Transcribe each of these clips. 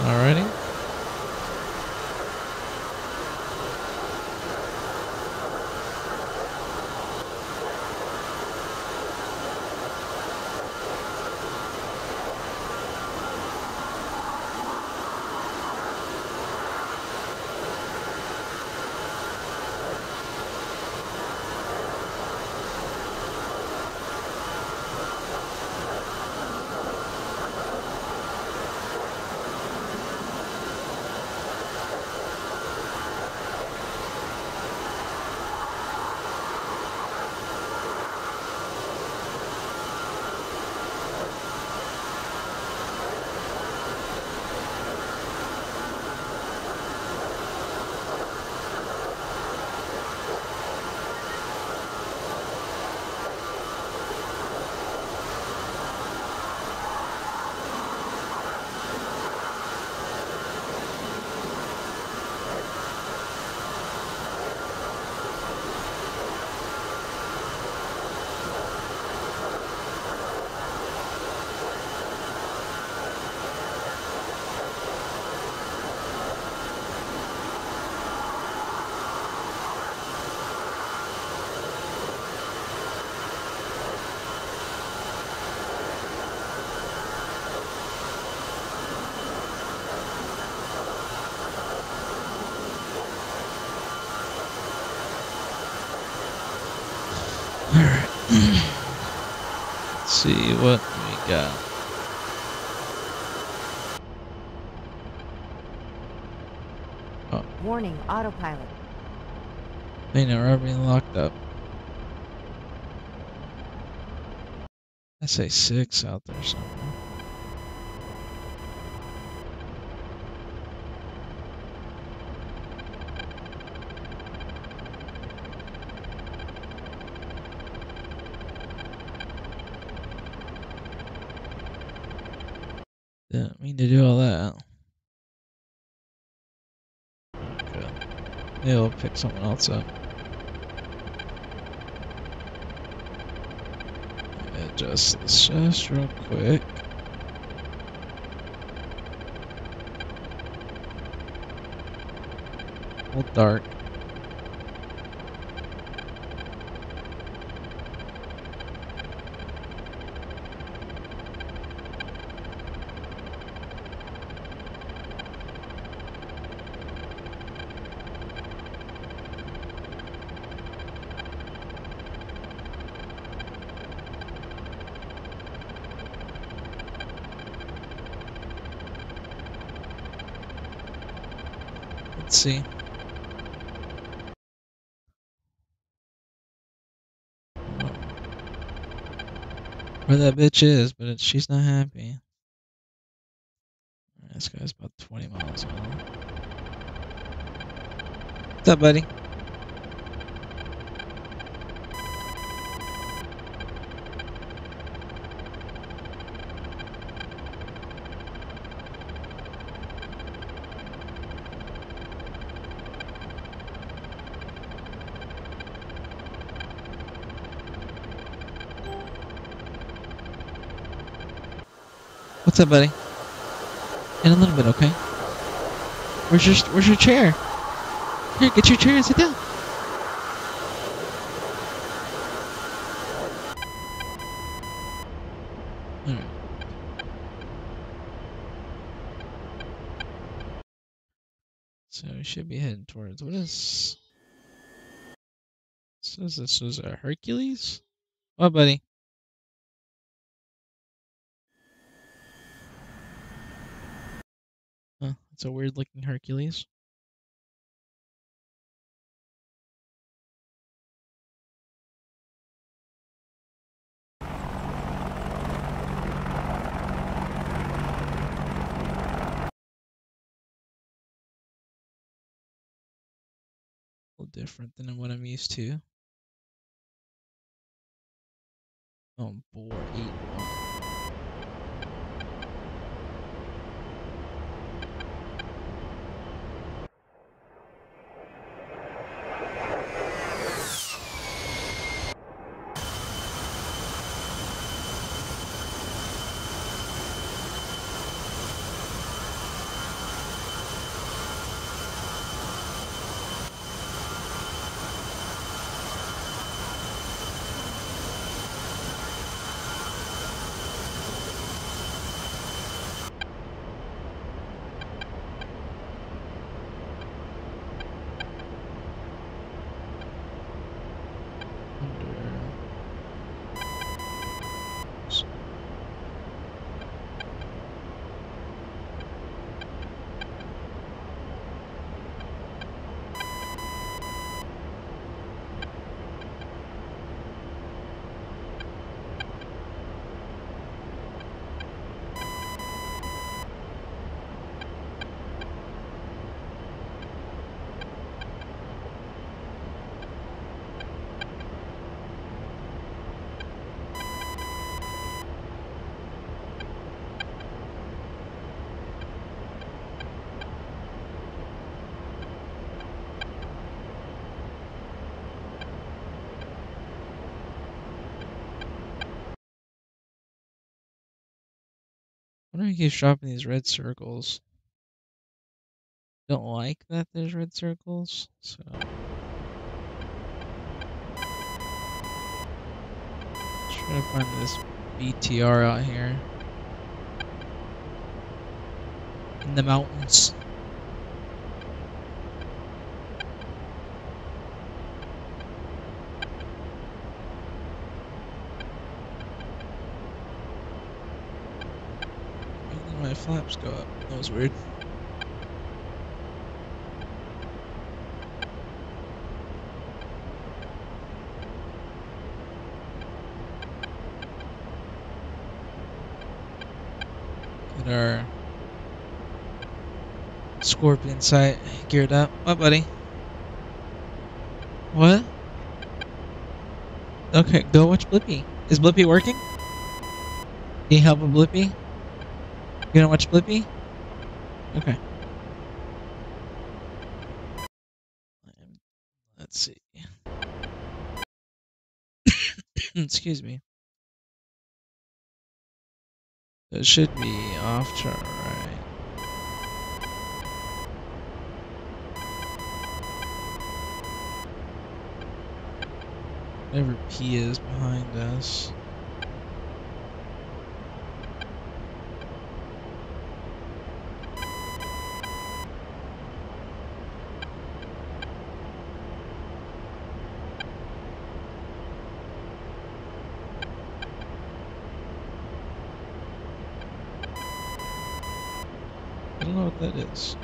Alrighty. Alright. Let's see what we got. Oh. Warning, autopilot. They know we're being locked up. I say six out there somewhere. Didn't mean to do all that. Okay. He'll pick someone else up. Adjust this just real quick. Hold dark. See. Where that bitch is, but it, she's not happy. This guy's about 20 miles hour. What's up, buddy? Up, buddy? In a little bit, okay? Where's your Where's your chair? Here, get your chair and sit down. So we should be heading towards what is? Says this was a Hercules. What, buddy? It's a weird looking Hercules. Different than what I'm used to. Oh, boy, eight. one. Why do he keeps dropping these red circles? Don't like that there's red circles, so. Try to find this BTR out here. In the mountains. My flaps go up. That was weird. Get our scorpion sight geared up. What, buddy? What? Okay, go watch Blippi. Is Blippi working? Can you help with Blippi? You gonna watch Blippi? Okay. Let's see. Excuse me. It should be off to right. Whatever P is behind us. That is.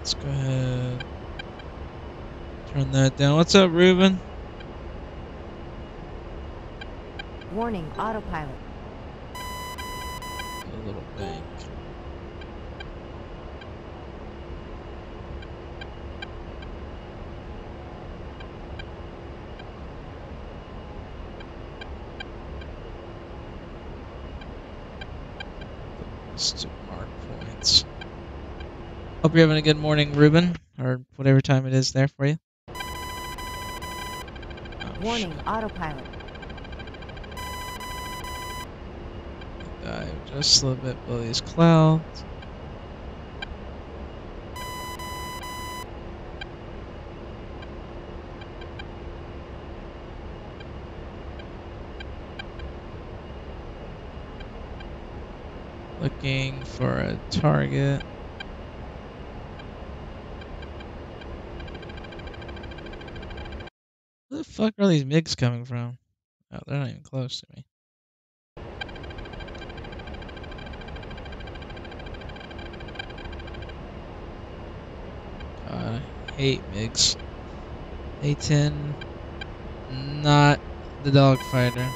Let's go ahead. Turn that down. What's up, Ruben? Warning, autopilot. A little bank. To mark points. Hope you're having a good morning, Ruben, or whatever time it is there for you. Oh, Warning, shit. autopilot. Dive just a little bit below these clouds. Looking for a target. Where the fuck are these MiGs coming from? Oh, they're not even close to me. God, I hate MiGs. A-10, not the dogfighter.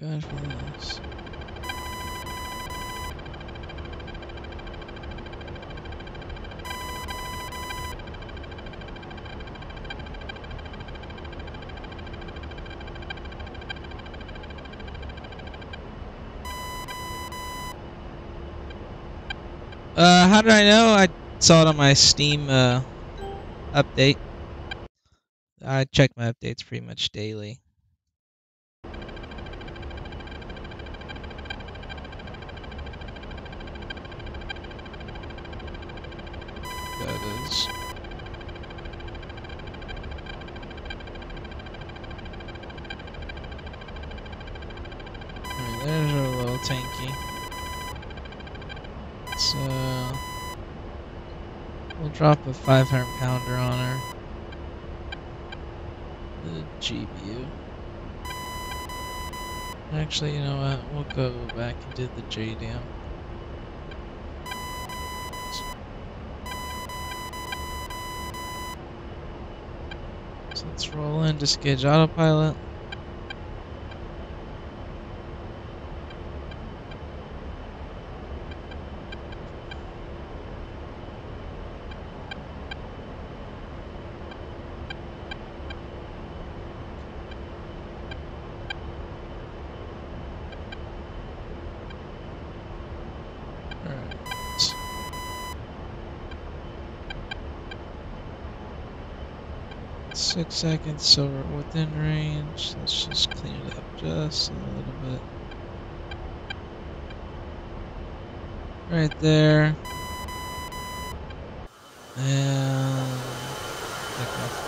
God bless. Uh, how did I know? I saw it on my Steam uh, update. I check my updates pretty much daily. That is. There's our little tanky. So we'll drop a 500 pounder on her. The GBU. Actually, you know what? We'll go back and do the JDAM. So Let's roll in, disengage autopilot. Alright. Six seconds, so we're within range. Let's just clean it up just a little bit. Right there. And.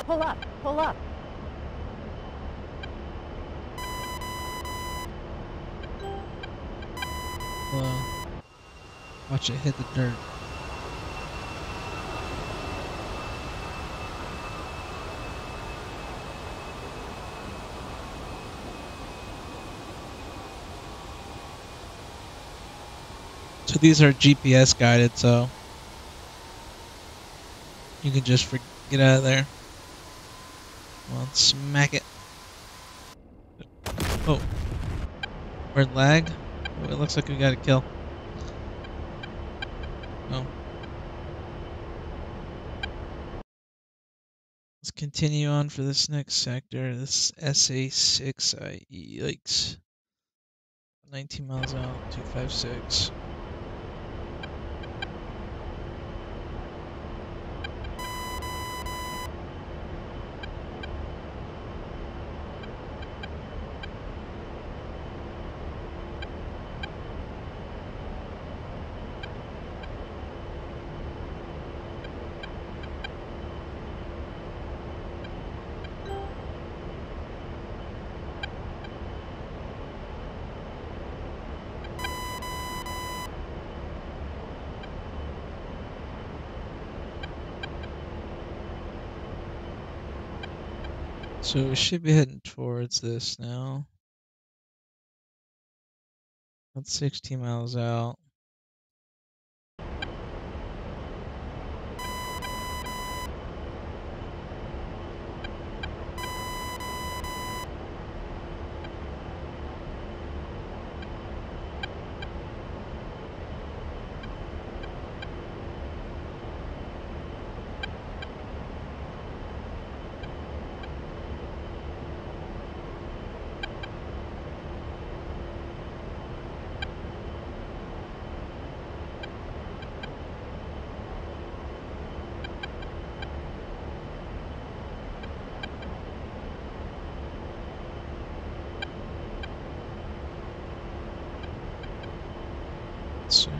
Pull up, pull up. Well, watch it hit the dirt. So these are GPS guided, so you can just get out of there. Well, smack it. Oh, we're lag. Oh, it looks like we got a kill. Oh. Let's continue on for this next sector. This SA6 IE. Yikes. 19 miles out, 256. So we should be heading towards this now. That's 60 miles out. Let's see.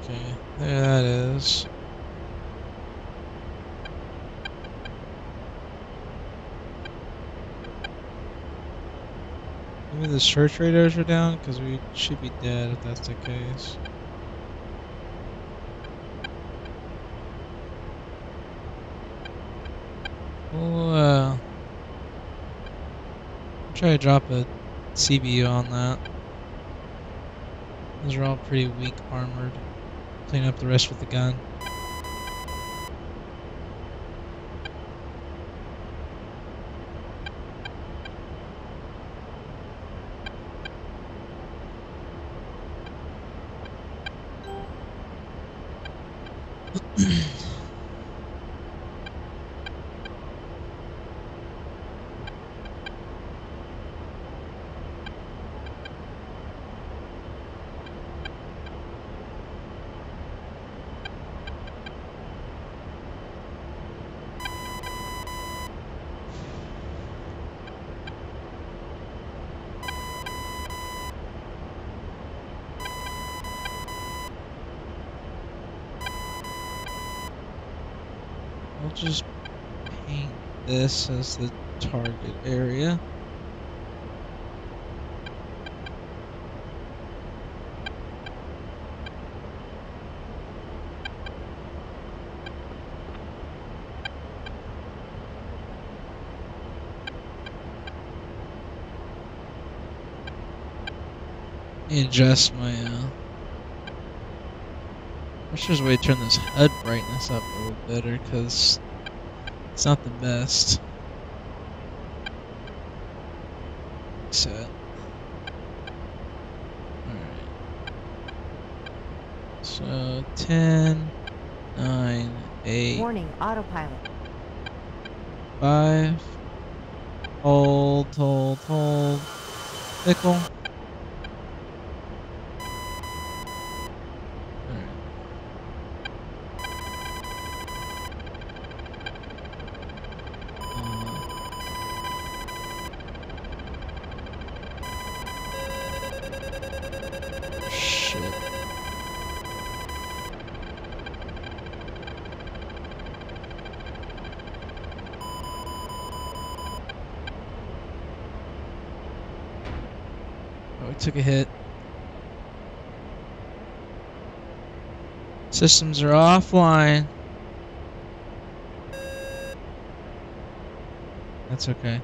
Okay, there that is. Maybe the search radars are down because we should be dead if that's the case. We'll uh, try to drop a CBU on that. Those are all pretty weak armored. Clean up the rest with the gun. just paint this as the target area. adjust my uh I should just way turn this HUD brightness up a little better because it's not the best. Set. Alright. So, 10, 9, 8, Warning, autopilot. 5. Hold, hold, hold. Pickle. Systems are offline. That's okay.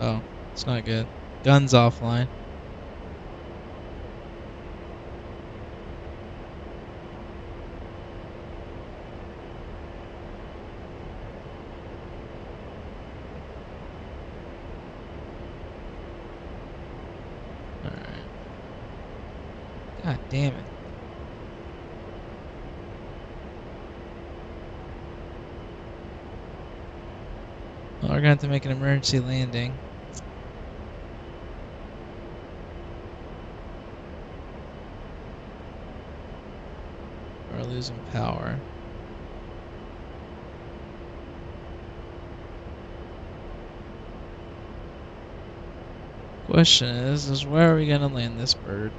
Oh, it's not good. Guns offline. Alright. God damn it. Well, we're gonna have to make an emergency landing. We're losing power. Question is, is where are we gonna land this bird?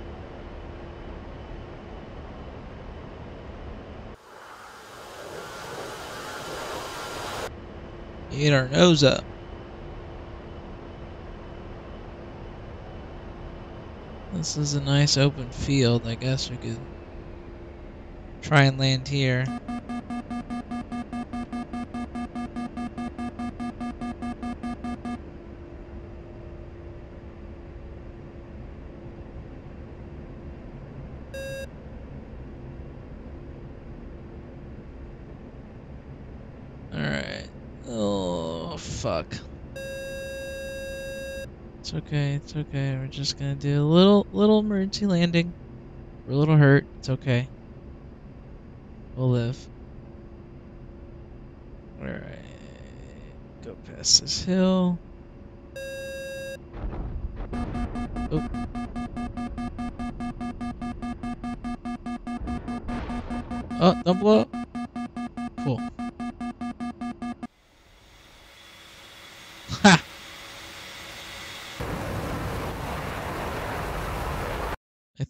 Get our nose up. This is a nice open field. I guess we could try and land here. Alright. Oh, fuck. It's okay, it's okay. Just gonna do a little, little emergency landing. We're a little hurt. It's okay. We'll live. Alright. Go past this hill. Oh. Oh, don't blow up.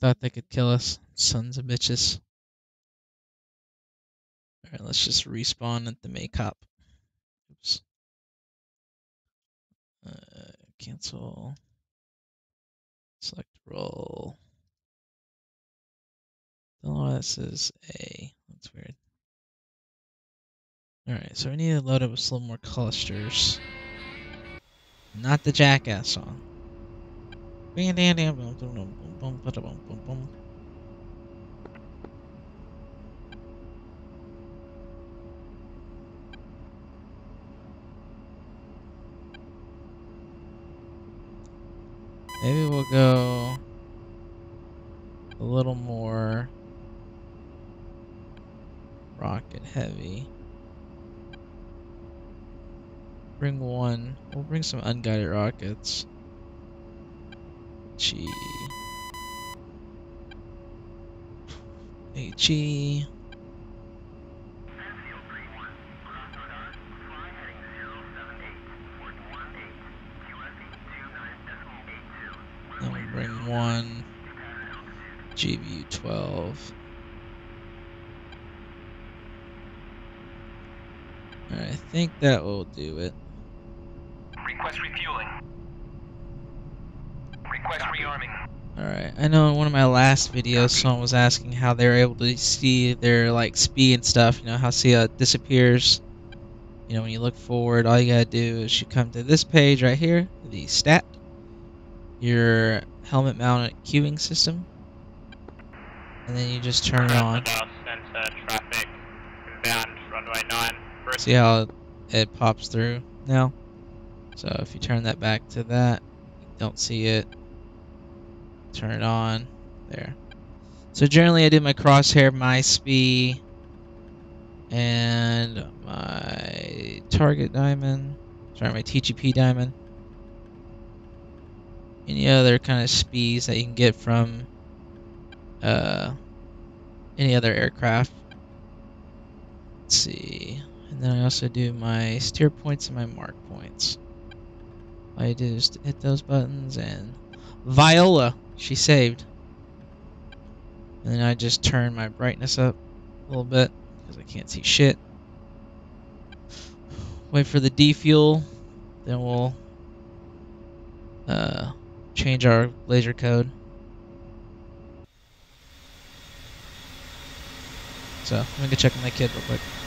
Thought they could kill us, sons of bitches. Alright, let's just respawn at the Maykop. Oops. Uh, cancel. Select roll. Oh, this is A. That's weird. Alright, so we need to load up with a little more clusters. Not the Jackass song. Maybe we'll go a little more rocket heavy. Bring one. We'll bring some unguided rockets. Then we'll bring one GBU 12. Alright, I think that will do it. Request refueling. Request rearming. Alright, I know in one of my last videos someone was asking how they were able to see their like speed and stuff, you know, how see it disappears You know, when you look forward, all you gotta do is you come to this page right here, the stat, your helmet mounted cueing system, and then you just turn it on. South traffic inbound runway 9. See how it pops through now? So if you turn that back to that, don't see it. Turn it on. There. So generally I do my crosshair, my speed, and my target diamond. Sorry, my TGP diamond. Any other kind of speeds that you can get from uh, any other aircraft. Let's see. And then I also do my steer points and my mark points. All I do is hit those buttons and Viola, she saved. And then I just turn my brightness up a little bit because I can't see shit. Wait for the defuel, then we'll uh, change our laser code. So I'm gonna go check on my kid real quick.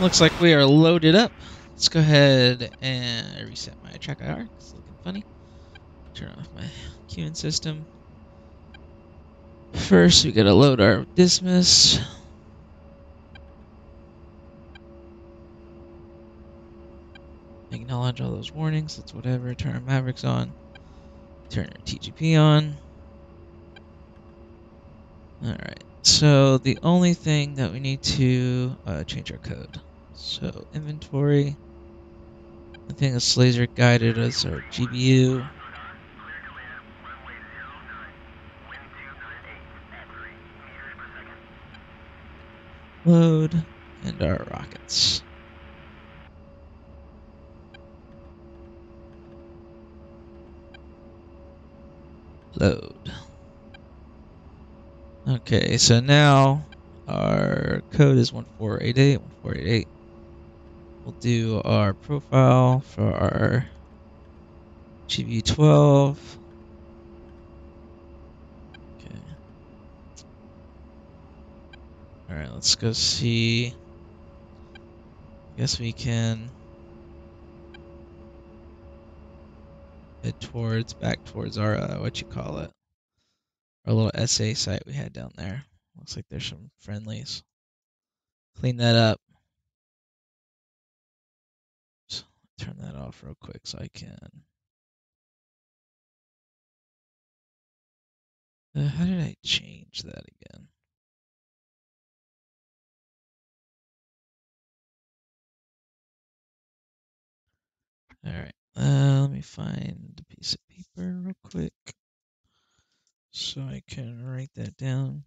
Looks like we are loaded up. Let's go ahead and reset my track IR. It's looking funny. Turn off my cueing system. First, we gotta load our DSMS. Acknowledge all those warnings. That's whatever. Turn our Mavericks on. Turn our TGP on. Alright, so the only thing that we need to uh, change our code. So inventory. I think that's laser guided as our GBU. Load and our rockets. Load. Okay, so now our code is 1488, 1488. We'll do our profile for our GV12. Okay. Alright, let's go see. I Guess we can head towards, back towards our, uh, what you call it, our little SA site we had down there. Looks like there's some friendlies. Clean that up. Turn that off real quick so I can. Uh, how did I change that again? All right. Uh, let me find a piece of paper real quick so I can write that down.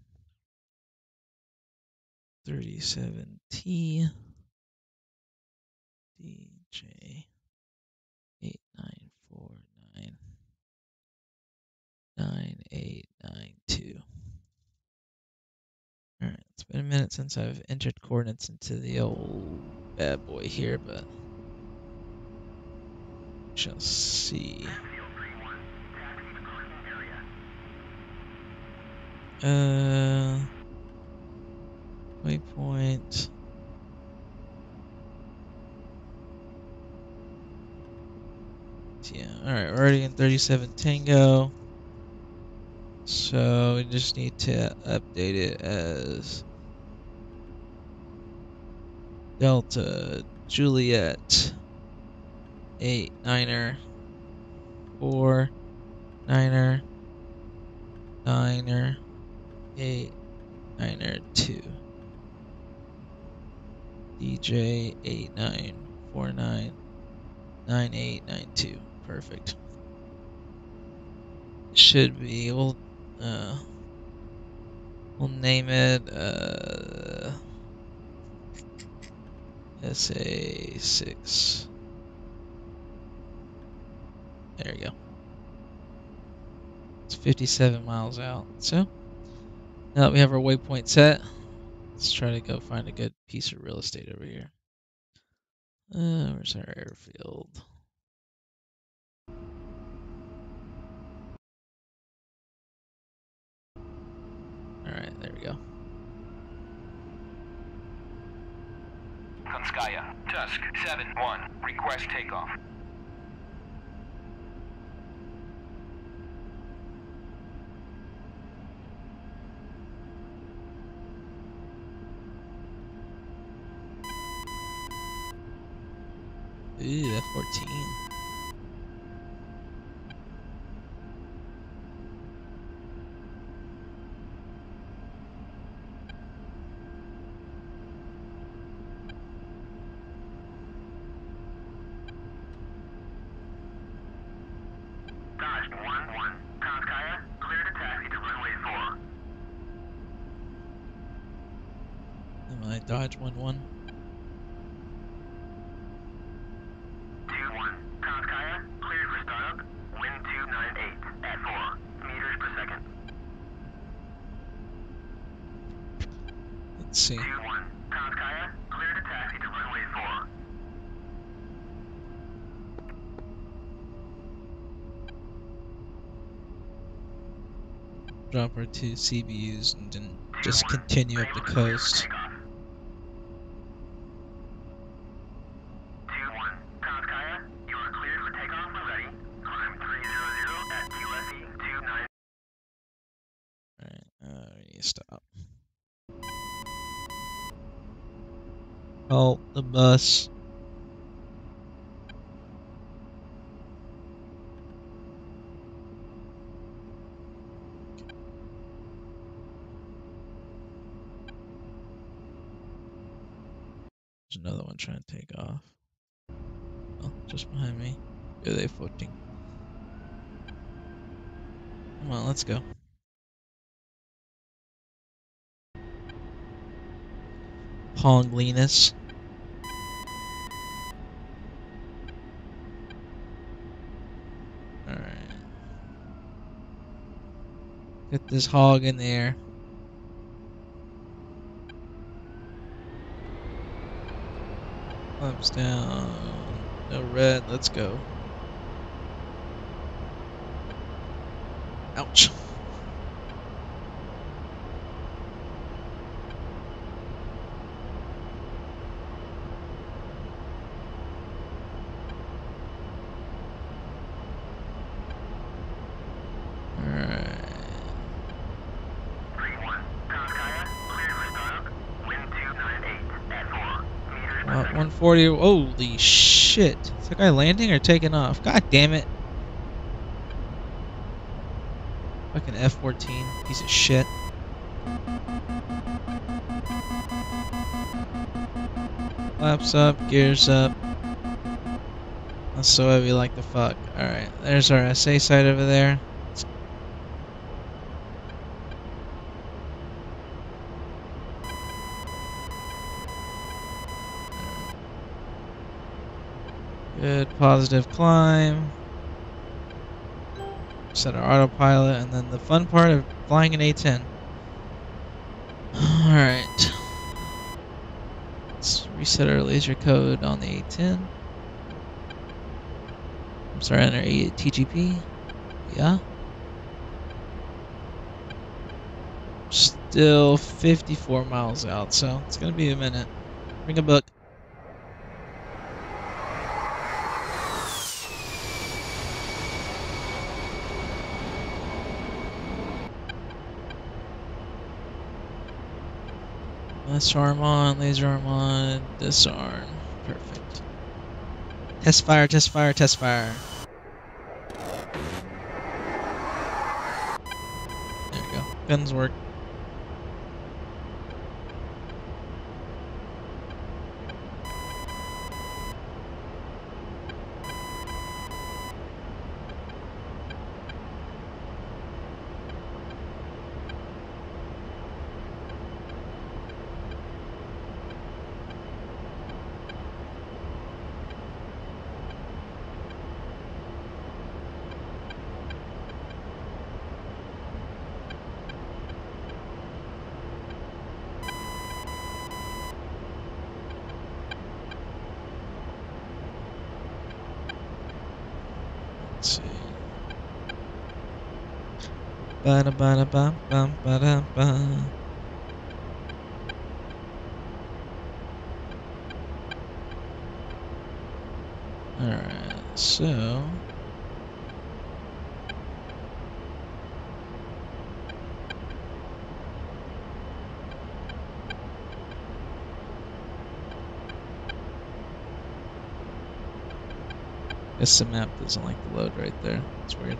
37T DJ 8949 9892. Alright, it's been a minute since I've entered coordinates into the old bad boy here, but shall see. Uh, waypoint. Yeah, alright, we're already in 37 Tango. So we just need to update it as Delta Juliet 8 Niner 4 Niner Niner 8 Niner 2 DJ 8949 9892 perfect. Should be we'll uh we'll name it uh SA6 there you go. It's 57 miles out so now that we have our waypoint set let's try to go find a good piece of real estate over here uh, where's our airfield Alright, there we go. Khanskaya, Tusk, 7-1. Request takeoff. Ooh, F-14. Dodge 1-1. Khanskaya, clear to taxi to runway 4. Am I Dodge 1 1? 2-1. Khanskaya, cleared for startup. Wind 298 at 4 meters per second. Let's see. 2-1. Khanskaya, clear to taxi to runway 4. Drop our two CBUs and then just continue up the coast. 2-1. Khanskaya, you are cleared for takeoff when ready. Climb 300 at QFE 29. Alright, uh, we need to stop. Halt the bus. There's another one trying to take off. Oh, just behind me. Are they floating? Come on, let's go. Ponglinus. Alright. Get this hog in there. Thumbs down. No red. Let's go. Ouch. 40. Holy shit. Is that guy landing or taking off? God damn it. Fucking F-14. Piece of shit. Flaps up, gears up. That's so heavy like the fuck. Alright, there's our SA site over there. Positive climb. Set our autopilot, and then the fun part of flying an A10. Alright. Let's reset our laser code on the A10. I'm sorry, on our A TGP. Yeah. Still 54 miles out, so it's gonna be a minute. Bring a book. Laser arm on, laser arm on, disarm. Perfect. Test fire, test fire, test fire. There we go. Guns work. Let's see. Ba da ba da bum bum ba da ba. Alright, so. Guess the map doesn't like the load right there. It's weird.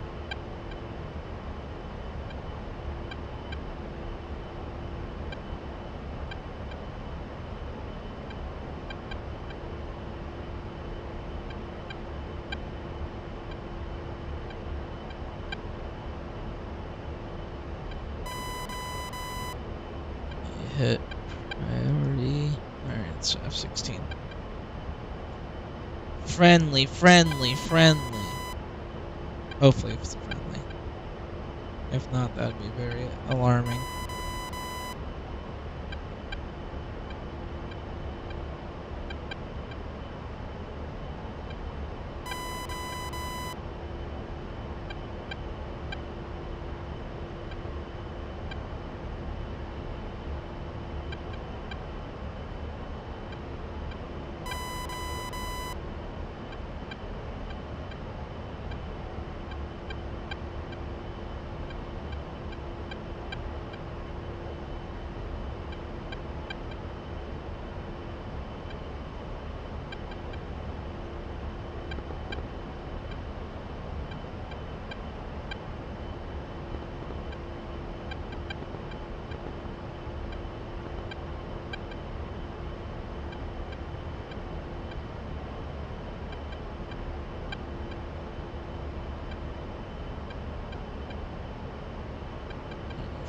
You hit priority. Alright, so F16. Friendly, friendly, friendly. Hopefully it's friendly. If not, that'd be very alarming.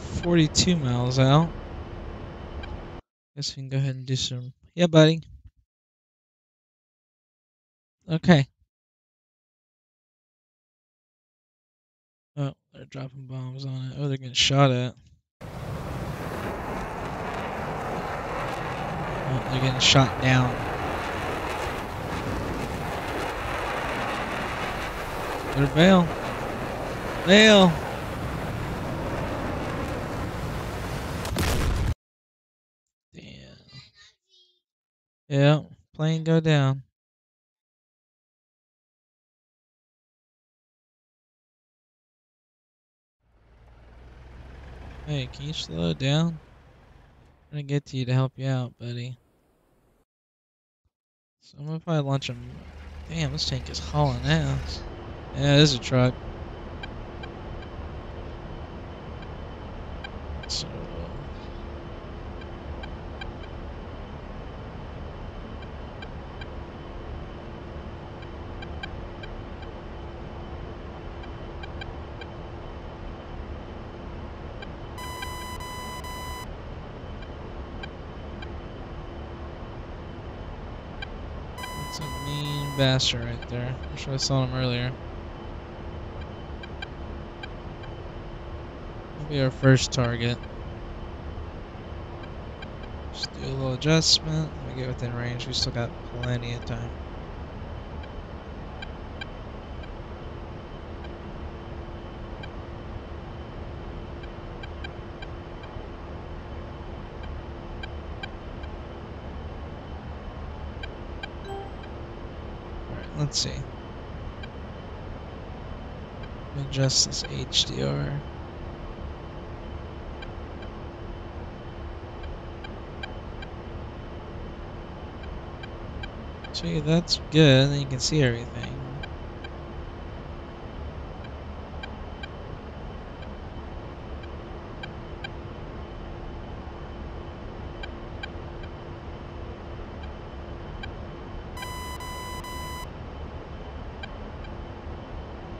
Forty-two miles out. Guess we can go ahead and do some. Yeah, buddy. Okay. Oh, they're dropping bombs on it. Oh, they're getting shot at. Oh, they're getting shot down. They're bail. Bail. Yeah, plane go down. Hey, can you slow it down? I'm gonna get to you to help you out, buddy. So I'm gonna probably launch him. Damn, this tank is hauling ass. Yeah, this is a truck. So. That's a right there. I should have saw him earlier. He'll be our first target. Just do a little adjustment. Me get within range. We still got plenty of time. Let's see. Adjust this HDR. So yeah, that's good, then you can see everything.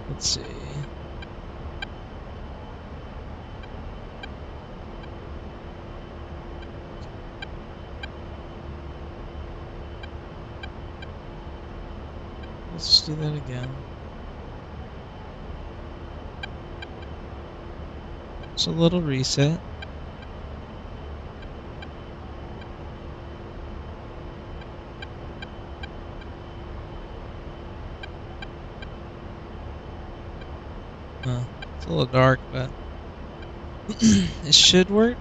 Let's see. Let's just do that again. So a little reset. Uh, it's a little dark, but it should work.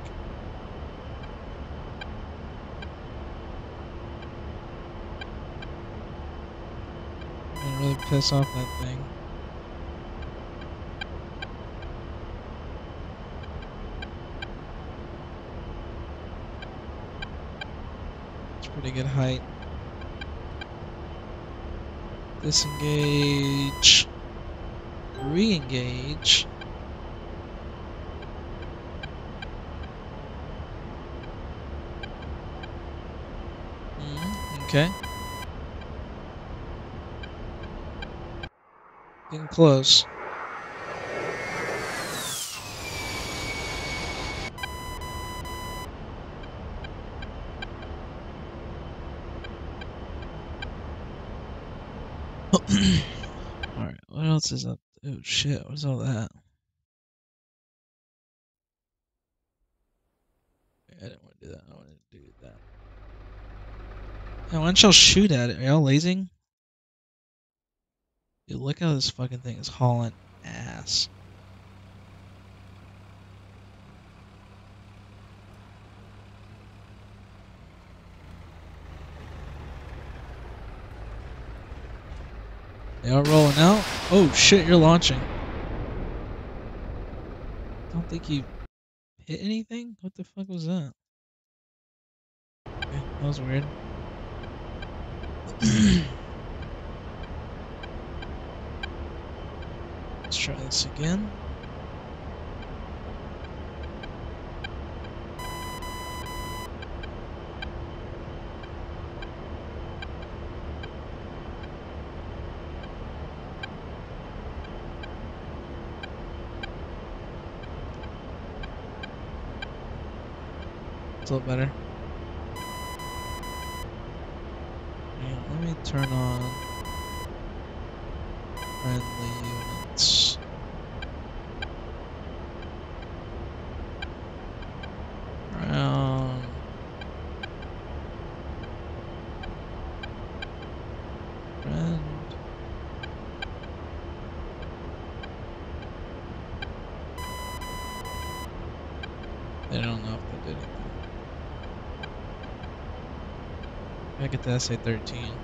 Gonna really piss off that thing. Good height. Disengage. Re-engage. Mm, okay. Getting close. Alright, what else is up? Oh shit, what's all that? I didn't want to do that. I wanted to do that. Yeah, why don't y'all shoot at it? Are y'all lazy? Dude, look how this fucking thing is hauling ass. Are rolling out. Oh shit, you're launching. Don't think you hit anything? What the fuck was that? Okay, that was weird. Let's try this again. It's a little better. Yeah, let me turn on friendly units. Round. Friend. They don't know if they did anything. I get the SA 13.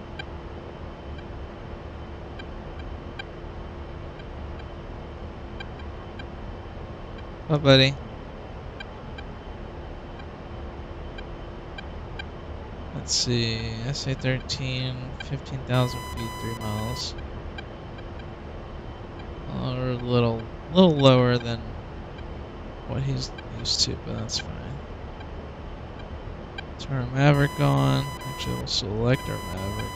Oh, buddy. Let's see. SA 13, 15,000 feet, 3 miles. Or a little, little lower than what he's used to, but that's fine. Turn our Maverick on. Actually, we'll select our Maverick.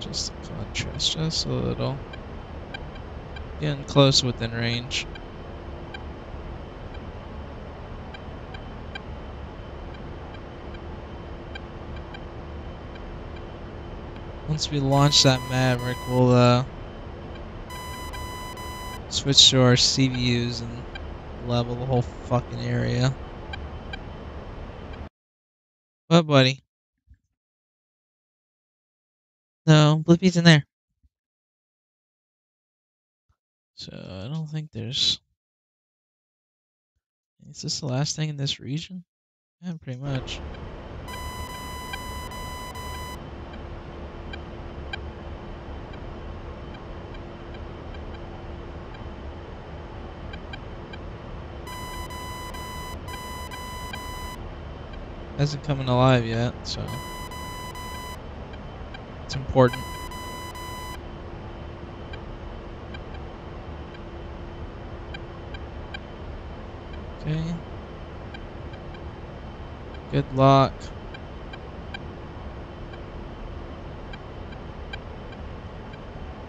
Just the contrast, just a little. Getting close within range. Once we launch that Maverick, we'll uh, switch to our CBUs and level the whole fucking area. What, buddy? No, Blippi's in there. So I don't think there's. Is this the last thing in this region? Yeah, pretty much. Hasn't come alive yet, so it's important. Okay. Good luck.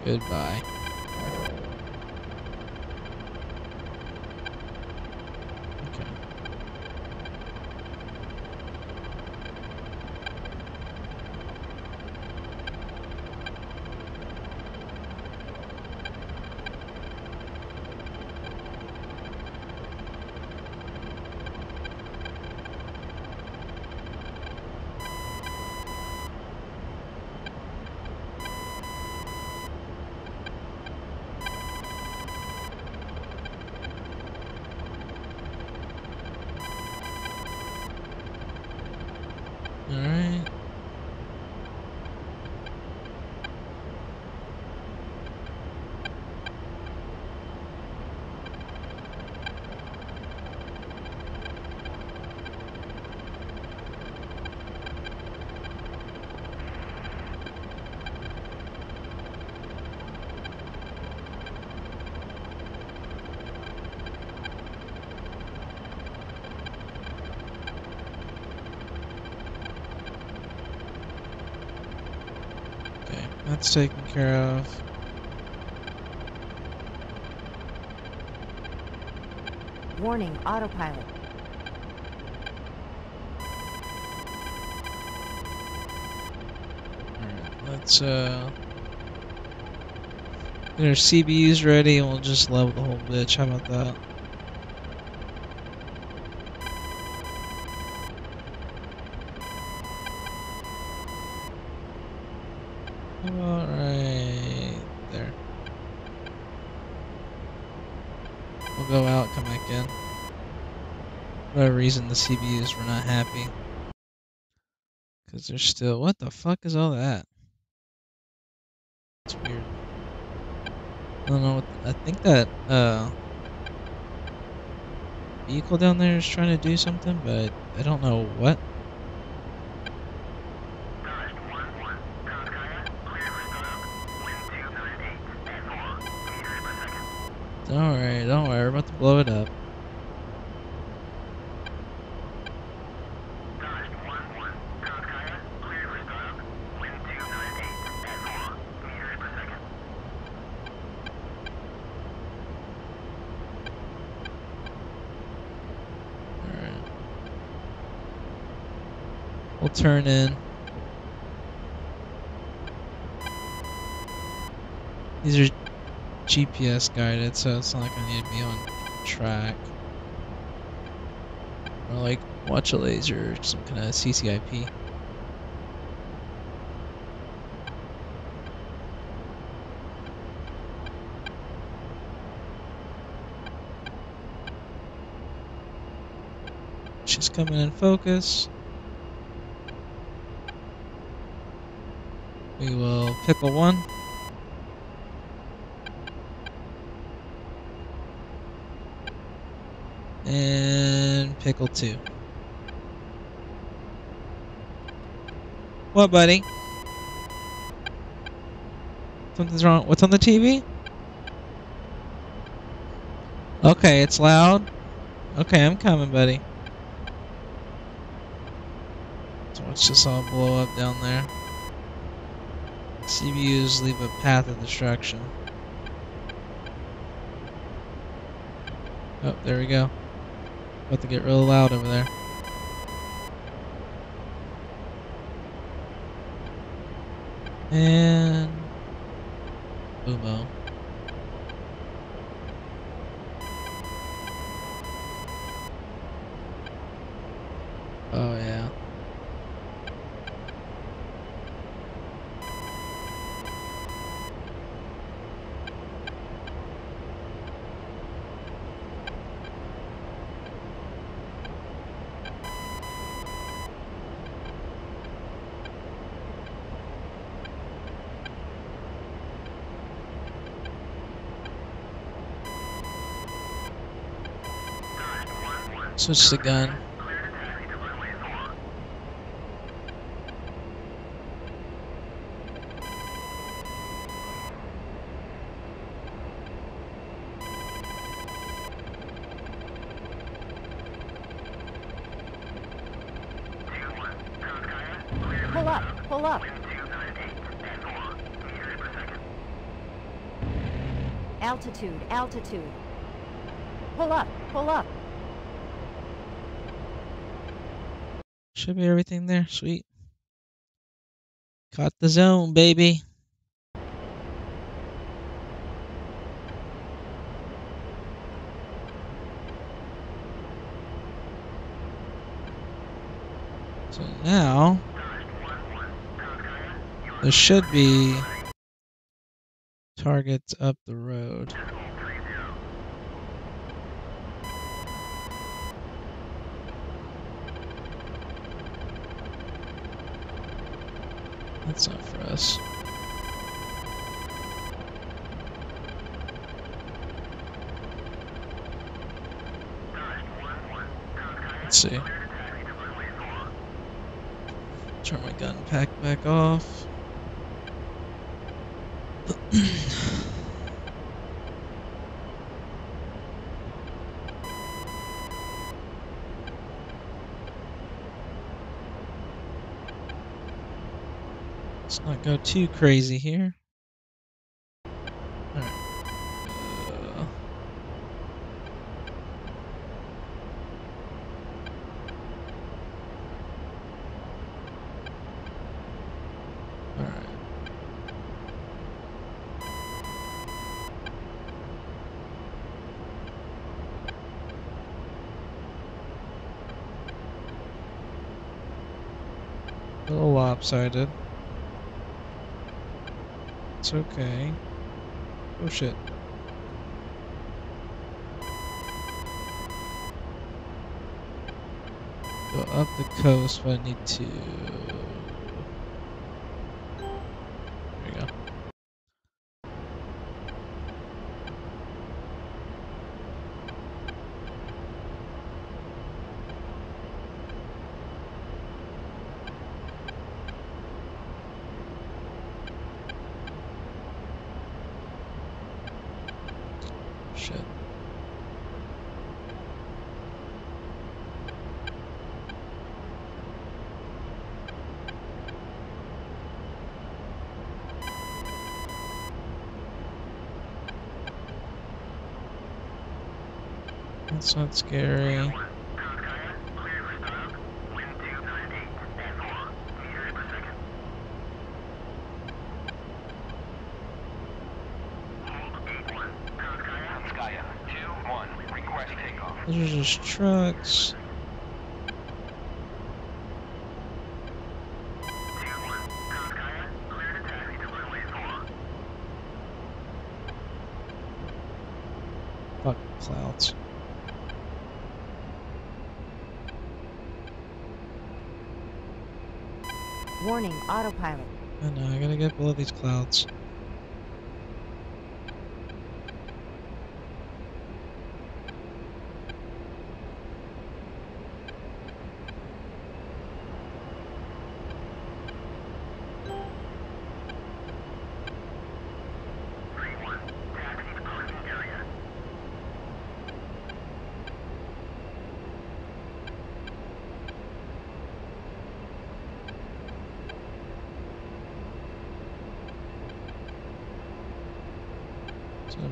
Goodbye. That's taken care of. Warning, autopilot. Alright, let's uh get our CBUs ready and we'll just level the whole bitch. How about that? Alright, there. We'll go out, come back in. For whatever reason, the CBUs were not happy. Because they're still. What the fuck is all that? It's weird. I don't know. What, I think that uh, vehicle down there is trying to do something, but I don't know what. Dodge 1-1. Kaya, cleared for startup. Wind 298 at 4 meters per second. Don't worry, don't worry. We're about to blow it up. Turn in. These are GPS guided, so it's not like I need to be on track. Or like watch a laser some kind of CCIP. She's coming in focus. We will pickle one. And pickle two. What, buddy? Something's wrong. What's on the TV? Okay, it's loud. Okay, I'm coming, buddy. So watch this all blow up down there. CBUs leave a path of destruction. Oh, there we go. About to get real loud over there. And Boomo. Oh yeah. Switch the gun. Pull up, pull up. Altitude, altitude. Pull up, pull up. Should be everything there. Sweet. Caught the zone, baby. So now there should be targets up the road. That's not for us. Let's see. Turn my gun pack back off. not go too crazy here. Alright. A little lopsided. It's okay. Oh shit. Go up the coast, but I need to. There we go. Shit. That's not scary. Skya, 2-1, request takeoff. Those are just trucks. Fuck clouds. Warning, autopilot. Oh, I know, I gotta get below these clouds.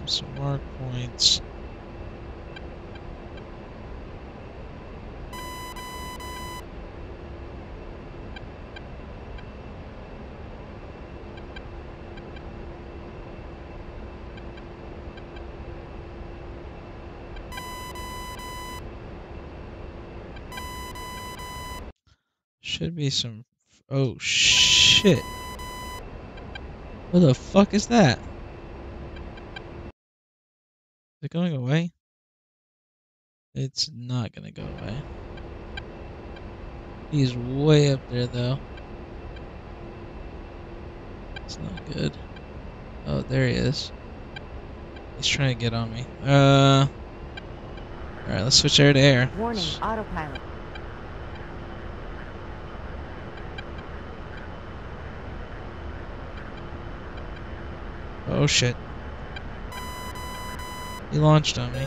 some mark points. Should be some... Oh, shit. What the fuck is that? It going away? It's not gonna go away. He's way up there though. It's not good. Oh, there he is. He's trying to get on me. Uh. Alright, let's switch air to air. Warning, autopilot. Oh shit. He launched on me.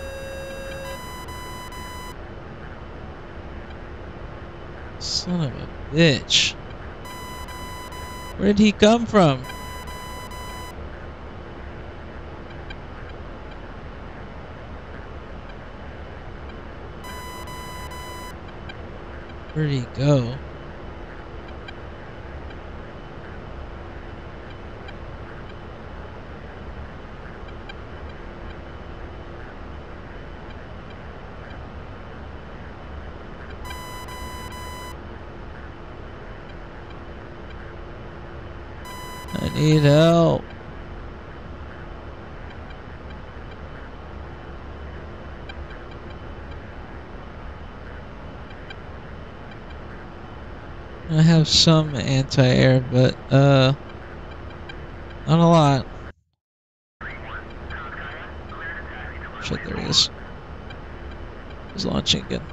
Son of a bitch. Where did he come from? Where'd he go? I need help. I have some anti-air, but uh, not a lot. Shit, there he is. He's launching again.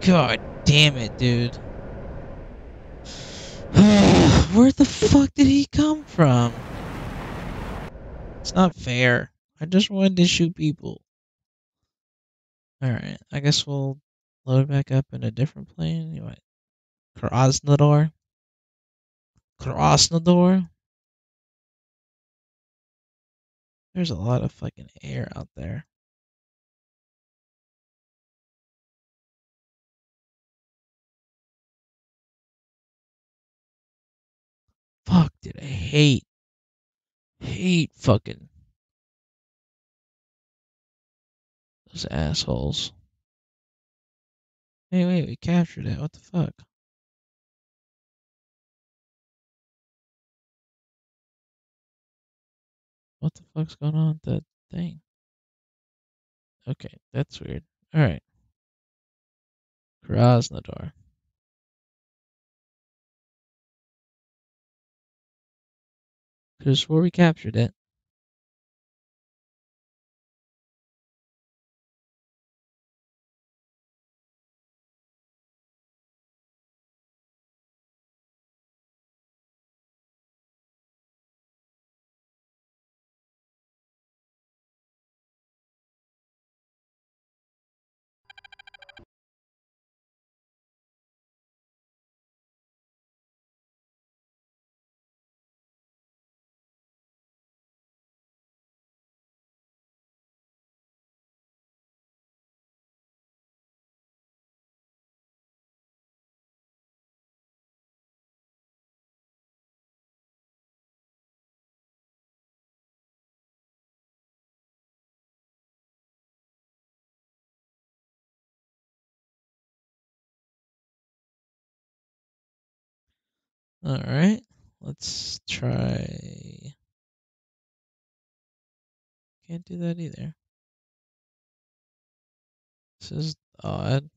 God damn it, dude. Where the fuck did he come from? It's not fair. I just wanted to shoot people. Alright, I guess we'll load back up in a different plane. What? Krasnodar? Krasnodar? There's a lot of fucking air out there. Dude, I hate, hate fucking those assholes. Hey, wait, we captured it. What the fuck? What the fuck's going on with that thing? Okay, that's weird. Alright. Krasnodar. Because where we captured it. Alright, let's try. Can't do that either. This is odd.